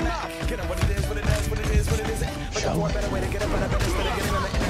Get up what it is, what it is, what it is, what it is. But Looking for better way to get up, and I bet it's better getting in the.